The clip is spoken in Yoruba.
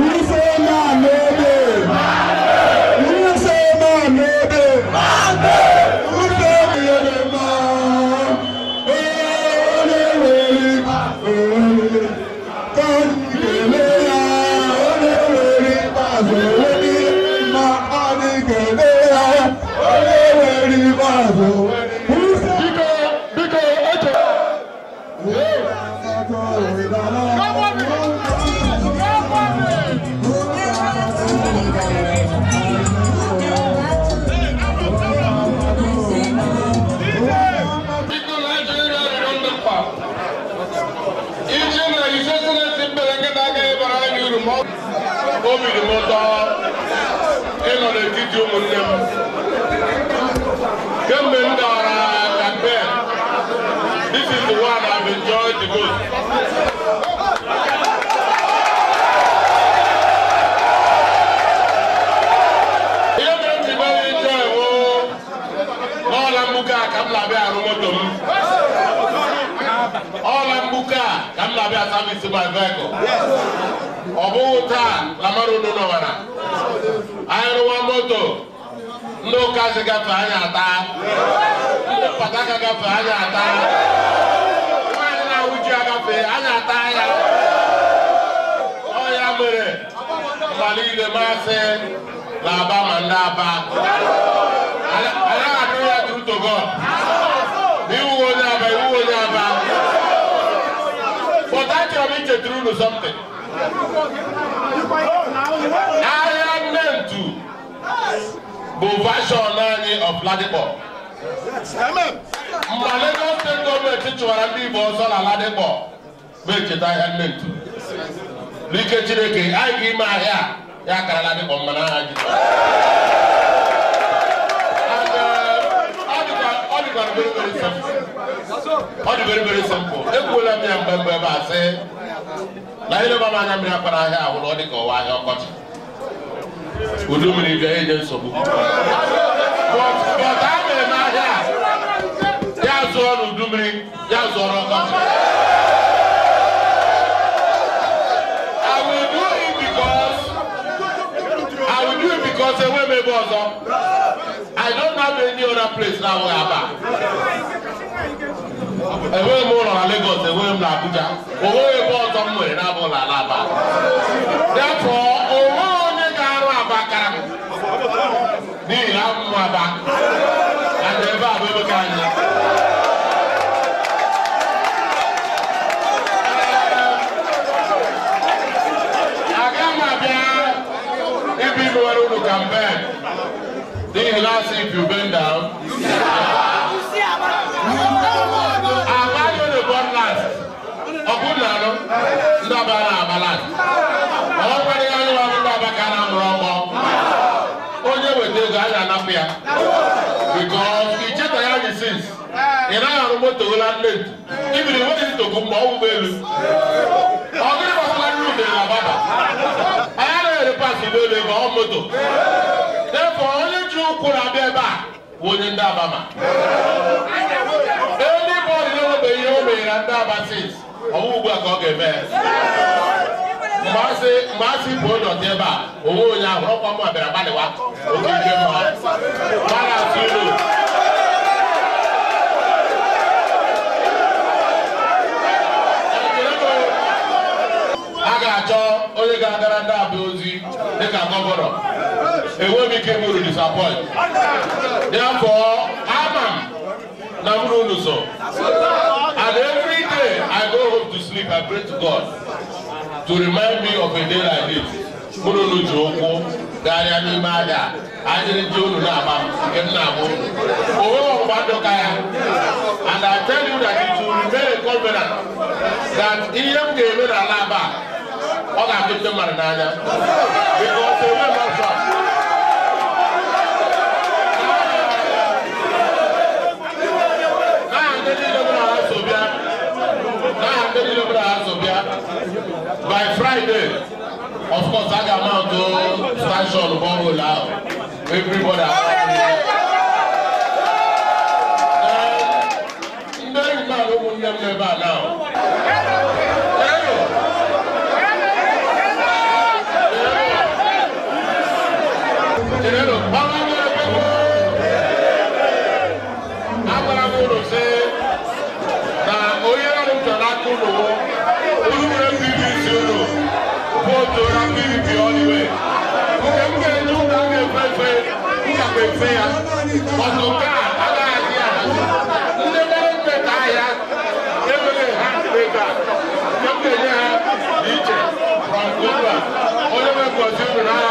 Musa na lebe. ji ụmụnne m kemgbe m dawara campaign this is the one I've enjoyed the most. ihe mere m ji gbara enjoy wo n'ọla mgbuke a ka m na-abịa arụ moto m ọla mgbuke a ka m na-abịa service my vehicle ọ bụghị taa na mara unu nọwara ayɛlɛma moto n'o kasi ka fɛ an y'a ta n'o pataka ka fɛ an y'a ta n'o yɛrɛ n'a wujiya ka fɛ an y'a ta ya ɔ y'a mɛrɛ mali le ma se laaba ma n'a ba ala ka to ya turu togo ni wo n'a ba i wo n'a ba bɔn n'a kɛra ni cɛ duuru ni tɛ. gọọmenti bụ fashion anyị of Ladipo mgbe Lagos steeti gọọmenti chụwara ndị Igbo ọzọ na Ladipo bụ echeta ahịa ntu n'ike Chineke anyị ga-ime ahịa ya akara Ladipo mmanụ agha ọ dị very very simple ekwuola m ya mgbe mgbe ebe a sị na ihe m anya mmiri akpara ahịa ahụ na ọ dị ka ọwa ahịa ọkọchị odomini the agents of Ukwu. But but a na-eme ahịa ya zụọ n'udummiri ya zụọrọ ọkọchị. I will do it because I will do it because enwe m ebe ọzọ. I don't have any other place now where I'm at. Enweghị m ụlọ na Lagos, enweghị m na Abuja. Onweghị ebe ọzọ m nwere na-abụ na Alaba. Therefore, aba adẹ̀bá abẹ́bẹ́ká ni. Aga m abịa ebe ibuwara unu kampen n'ihi last week you bend down. Aba yo de bon Ọ bụ na alụ? Ndị ọbara abala. a ga-anapụ ya because icheta ya resins ị naghị arụ moto ola nletu ibiri nweghị ntoko mgbe ọgwụ ụgbọelu ọ gịrị gbasara nri udere na baba anyị anaghị paasị ụgbọelu ebe ọ moto therefore onye ji ụkwụ na-abịa ebe a bụ onye ndị abama ebe ịbụ ọdịna enwebeghị ihe o na ndị aba sins ọnwụ ugbu a ka ọ ga-eme ya mgbe a sị pụọ ụlọ dị ebe a onwe onye ahụ ọkwa m bịara gbalịwa oge ije a ga-achọ onye ga-agara ndị abụ ozi dịka gọvanọ enweghị m ike mụrụ disapọint na mụrụ so and every day i go home to sleep i pray to remind me of a day like this munu nu jo ko dari ami ma da ajiri jo nu na ma em na mo owe wa and i tell you that it will remain a covenant that iye m ga-eme na ala aba ọ ga-apịte mmadụ n'anya because enwe mmadụ sọ̀rọ̀ bọ́ọ̀lù làwọn everybody. ọ̀nùká aláàbíà ndị na-epe na ahịa ebele ha ebe a na mgbe nye ha n'iche from